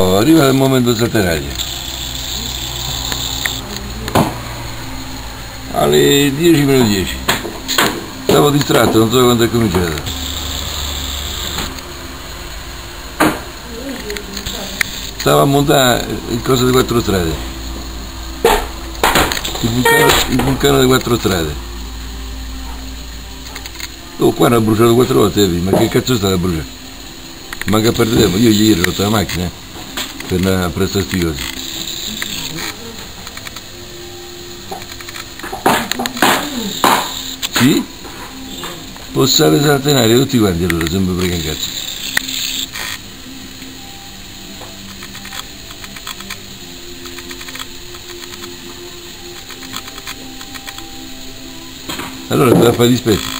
Oh, arriva il momento salterario. Alle 10 meno 10. Stavo distratto, non so quando è cominciato. Stavo a montare il coso di quattro strade. Il vulcano, il vulcano di quattro strade. Oh, qua hanno bruciato quattro volte, ma che cazzo sta a bruciare? Manca per tempo, io ieri ho rotto la macchina eh, per andare a prestare sti cosi. Sì? Possare saltenare tutti quanti allora, sempre prega in cazzo. Allora cosa fai dispetto?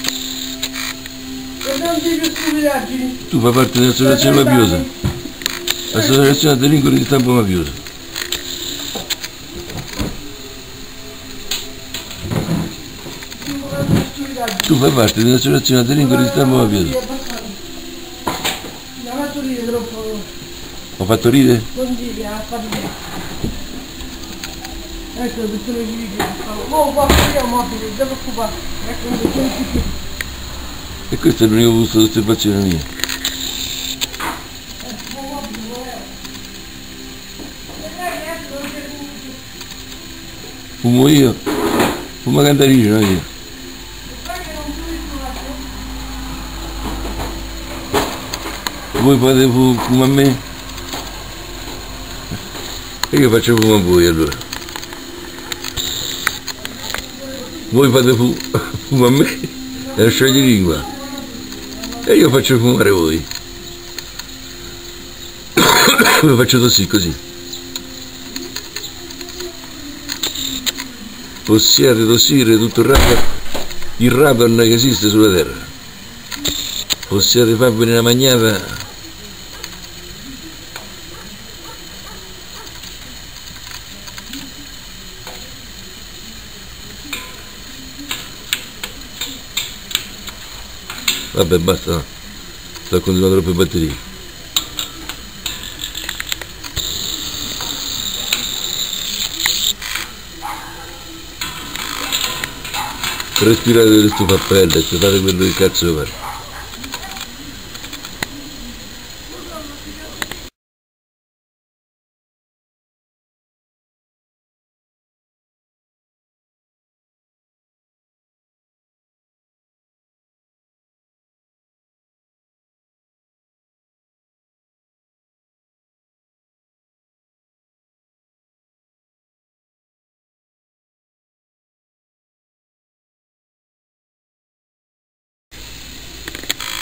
Tu fai parte dell'associazione mafiosa. L'associazione delinquenti di stampo mafioso. Tu fai parte dell'associazione delinquenti di stampo mafioso. Mi ha fatto ridere troppo. Ho fatto ridere? Consigli, ha fatto ridere. Ecco, che dicono, oh, qua io mobile, non ti preoccupare. Ecco, che dicono, E questo è l'unico gusto di osservazione mia. Non tu il Voi fate fu- fumo a me? E io faccio fumo a voi allora. Voi fate fu- fumo a me e la sciogli lingua. E io faccio fumare voi. Lo faccio così, così. Possiate tossire tutto il radon, il radon che esiste sulla terra. Possiate farvene una magnata Vabbè basta, sto consumando troppe batterie. Respirate delle stufe a pelle e fate quello che cazzo vi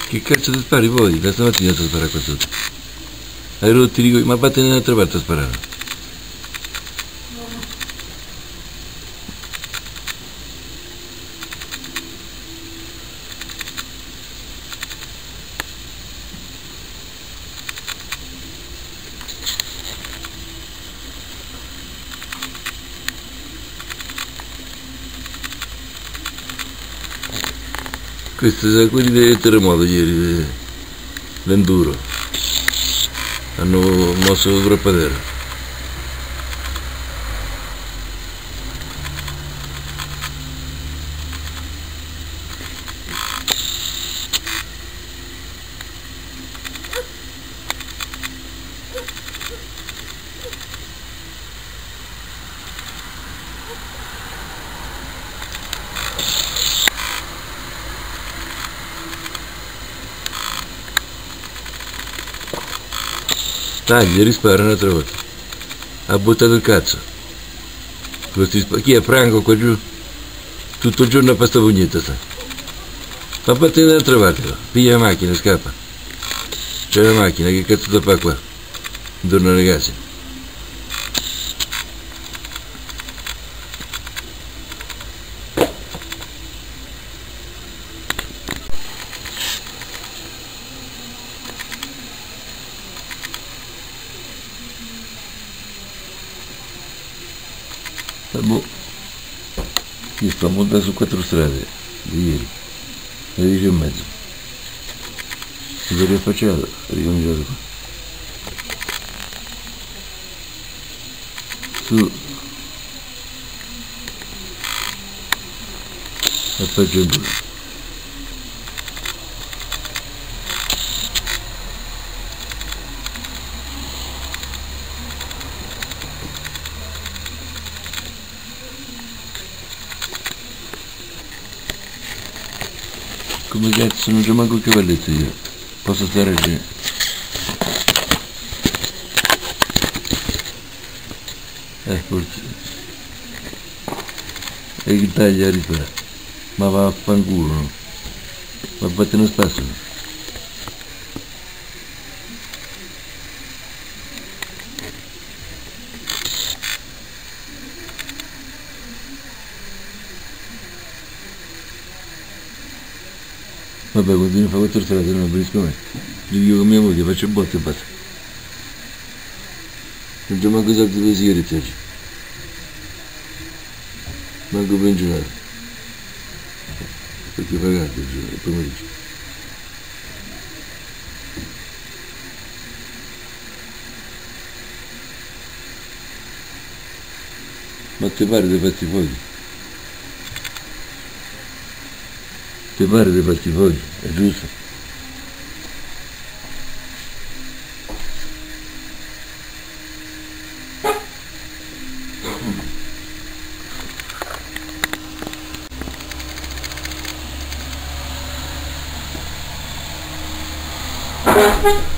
Che cazzo ti spari poi? Da stamattina ti spara qua sotto. Hai rotto i ma vattene un'altra parte a sparare. Questi sono quelli del terremoto ieri, l'enduro. Hanno mosso troppa terra. Tagli, rispara un'altra volta. Ha buttato il cazzo. Questi Chi è Franco qua giù? Tutto il giorno a pasta pugnetta sta. Ma vattene dall'altra parte, va. piglia la macchina e scappa. C'è la macchina, che cazzo ti fa qua? Intorno alle case. boh, io sto a montare su quattro strade di ieri alle 10 e mezzo. Mi sono riaffacciato ricominciato qua. Su. E peggio in Come cazzo non c'è manco il cavalletto io. Posso stare lì. Eh, forse. E che taglia ripara. Ma va a fanculo? Ma vattene spasso. Vabbè, continua a fare quattro strade, non abbrisco mai. Gli dico con mia moglie, faccio botte e basta. Non c'è manco per le sigarette oggi. Manco per giornata. Perché caldo il giorno, il pomeriggio. Ma ti pare di fatti fuochi? Ti pare di fatti fuochi? È giusto? Thank